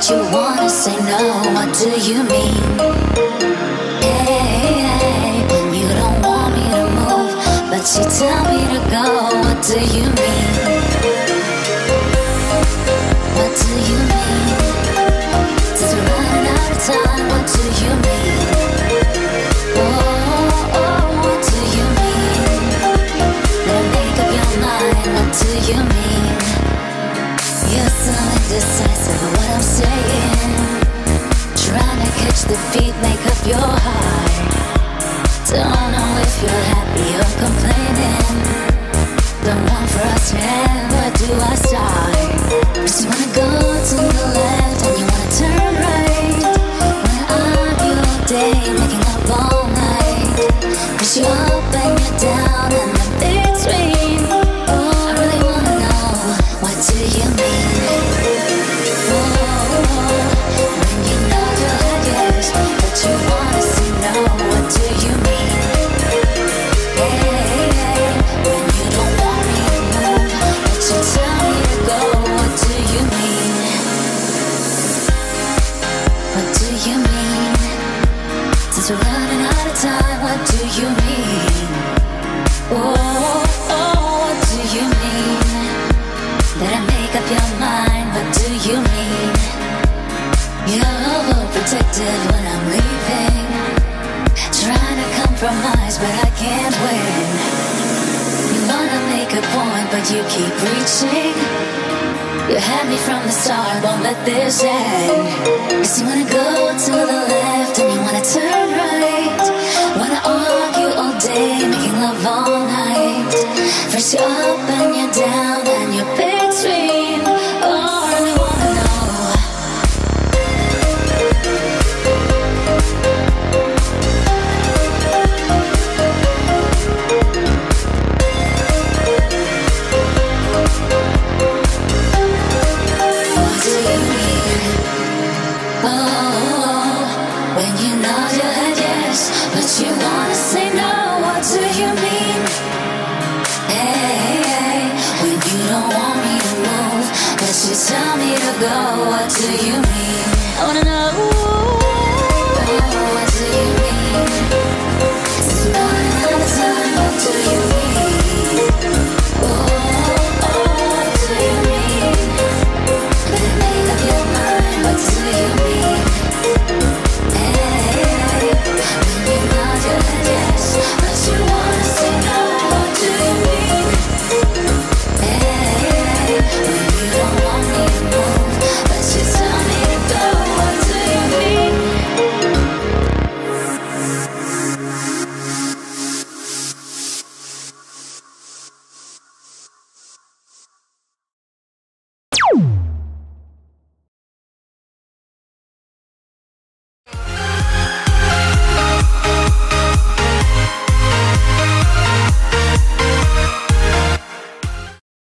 but you wanna say no. What do you mean? Hey, hey, you don't want me to move, but you tell me to go. What do you mean? Indecisive what I'm saying. Trying to catch the beat, make up your heart. Don't know if you're happy or complaining. Don't want for us, man. Where do I start? Cause you wanna go to the left and you wanna turn right. Wanna argue all day, making up all night. Push you up and you're down and the between. Oh, I really wanna know what do you mean? This end. Cause you wanna go to the left and you wanna turn right. All night. First you're up and you're down, you tell me to go. What do you mean? I wanna know.